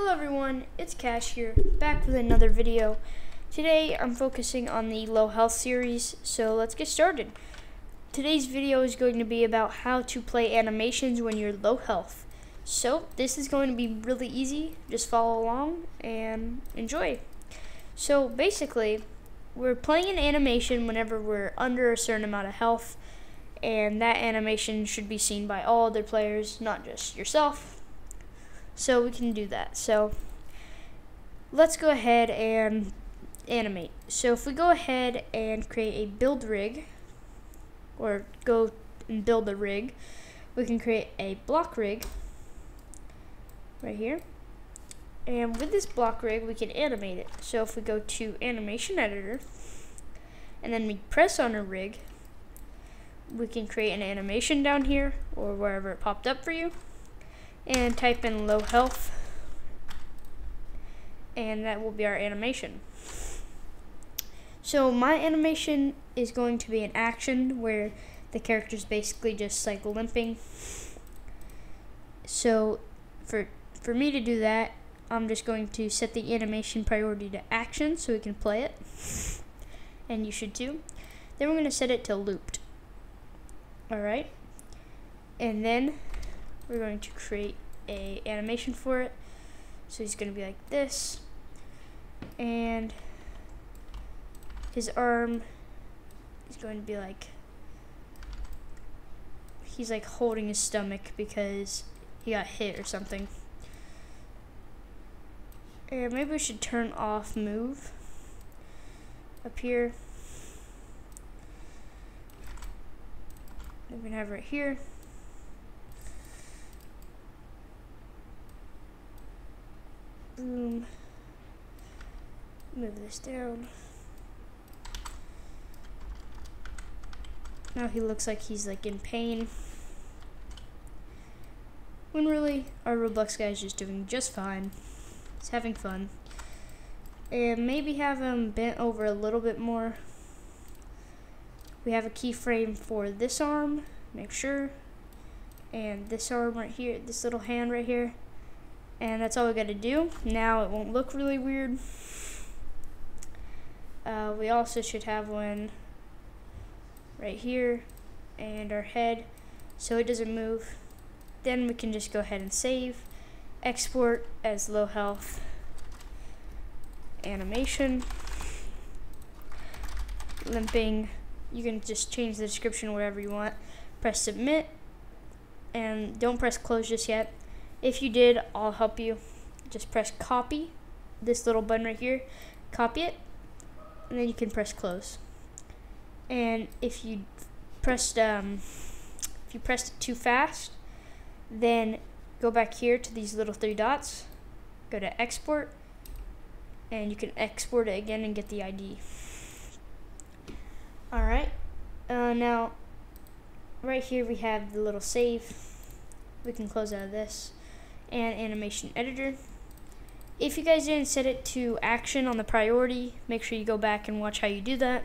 Hello everyone, it's Kash here, back with another video. Today I'm focusing on the low health series, so let's get started. Today's video is going to be about how to play animations when you're low health. So this is going to be really easy, just follow along and enjoy. So basically, we're playing an animation whenever we're under a certain amount of health, and that animation should be seen by all other players, not just yourself, so we can do that. So let's go ahead and animate. So if we go ahead and create a build rig, or go and build a rig, we can create a block rig right here. And with this block rig, we can animate it. So if we go to animation editor, and then we press on a rig, we can create an animation down here or wherever it popped up for you and type in low health and that will be our animation. So my animation is going to be an action where the character is basically just like limping. So for for me to do that, I'm just going to set the animation priority to action so we can play it. And you should too. Then we're going to set it to looped. Alright. And then we're going to create a animation for it. So he's going to be like this. And his arm is going to be like he's like holding his stomach because he got hit or something. And maybe we should turn off move up here. We can have right here. Boom. Move this down. Now he looks like he's like in pain. When really, our Roblox guy is just doing just fine. He's having fun. And maybe have him bent over a little bit more. We have a keyframe for this arm, make sure. And this arm right here, this little hand right here. And that's all we got to do. Now it won't look really weird. Uh, we also should have one right here and our head so it doesn't move. Then we can just go ahead and save, export as low health animation, limping. You can just change the description wherever you want. Press submit and don't press close just yet. If you did, I'll help you. Just press copy, this little button right here, copy it, and then you can press close. And if you pressed, um, if you pressed it too fast, then go back here to these little three dots, go to export, and you can export it again and get the ID. Alright, uh, now right here we have the little save. We can close out of this and animation editor. If you guys didn't set it to action on the priority, make sure you go back and watch how you do that.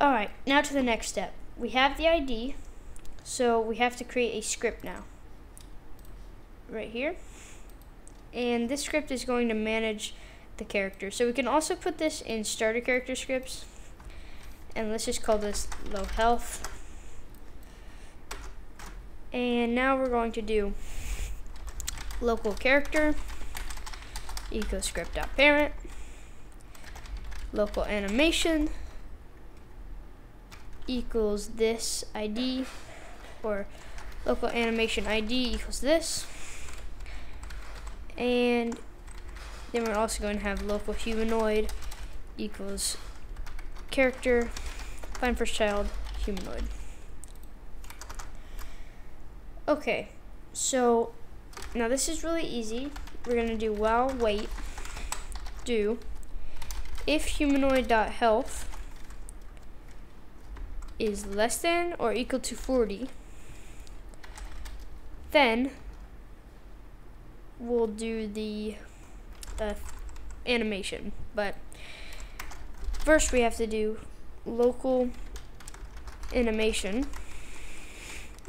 Alright, now to the next step. We have the ID, so we have to create a script now. Right here. And this script is going to manage the character. So we can also put this in starter character scripts. And let's just call this low health. And now we're going to do local character equals script.parent local animation equals this ID or local animation ID equals this. And then we're also going to have local humanoid equals character find first child humanoid Okay, so now this is really easy. We're gonna do while wait do if humanoid dot health is less than or equal to 40, then we'll do the uh, animation. But first we have to do local animation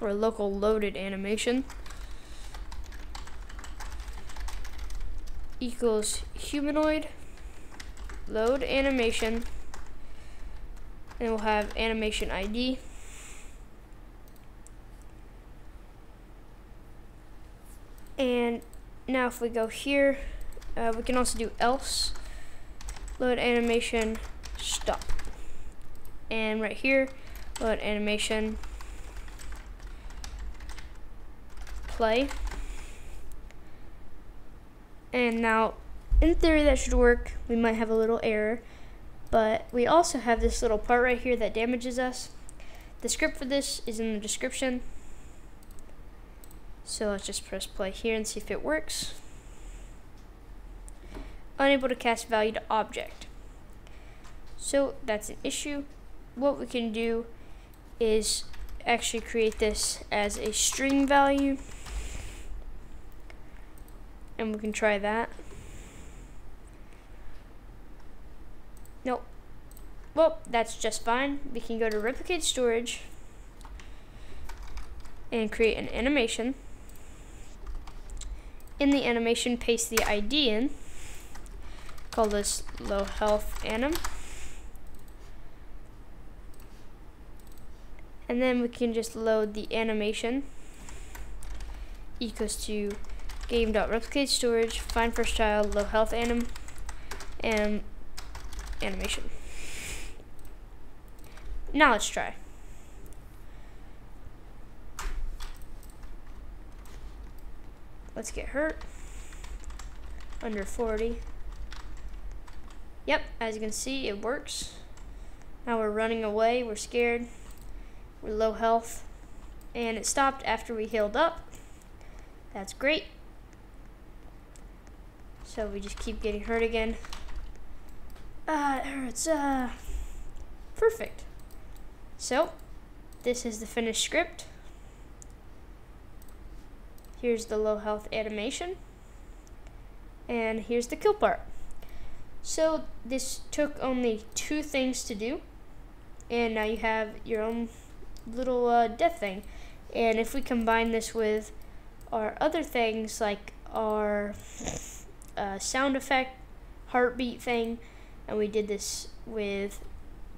or local loaded animation. equals humanoid load animation. And we'll have animation ID and now if we go here uh, we can also do else. Load animation stop. And right here load animation play and now in theory that should work we might have a little error. But we also have this little part right here that damages us. The script for this is in the description. So let's just press play here and see if it works. Unable to cast value to object. So that's an issue. What we can do is actually create this as a string value and we can try that. Nope. Well that's just fine. We can go to replicate storage and create an animation. In the animation paste the ID in. Call this low health anim. And then we can just load the animation equals to game.replicate storage find first child low health anim and animation now let's try let's get hurt under 40 yep as you can see it works now we're running away we're scared we're low health. And it stopped after we healed up. That's great. So we just keep getting hurt again. Ah, it hurts. Uh, perfect. So, this is the finished script. Here's the low health animation. And here's the kill part. So, this took only two things to do. And now you have your own little uh, death thing. And if we combine this with our other things like our uh, sound effect, heartbeat thing, and we did this with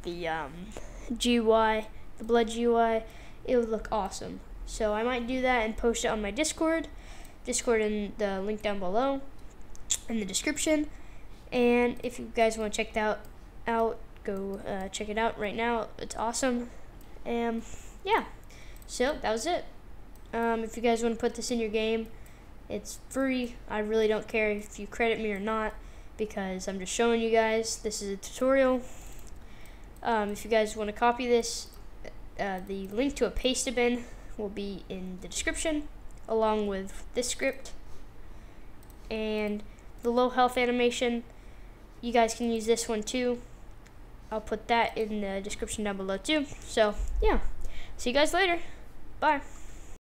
the um, GUI, the blood GUI, it would look awesome. So I might do that and post it on my Discord. Discord in the link down below in the description. And if you guys want to check that out, go uh, check it out right now. It's awesome. And yeah, so that was it. Um, if you guys want to put this in your game, it's free. I really don't care if you credit me or not because I'm just showing you guys. This is a tutorial. Um, if you guys want to copy this, uh, the link to a Pastebin will be in the description along with this script and the low health animation. You guys can use this one too. I'll put that in the description down below too. So, yeah. See you guys later. Bye.